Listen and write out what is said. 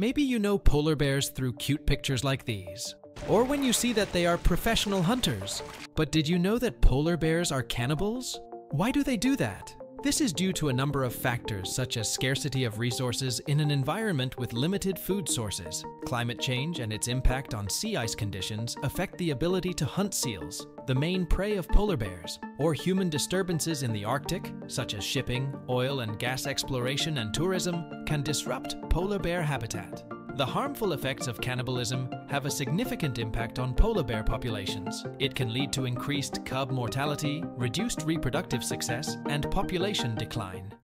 Maybe you know polar bears through cute pictures like these. Or when you see that they are professional hunters. But did you know that polar bears are cannibals? Why do they do that? This is due to a number of factors such as scarcity of resources in an environment with limited food sources. Climate change and its impact on sea ice conditions affect the ability to hunt seals, the main prey of polar bears, or human disturbances in the Arctic, such as shipping, oil and gas exploration and tourism, can disrupt polar bear habitat. The harmful effects of cannibalism have a significant impact on polar bear populations. It can lead to increased cub mortality, reduced reproductive success, and population decline.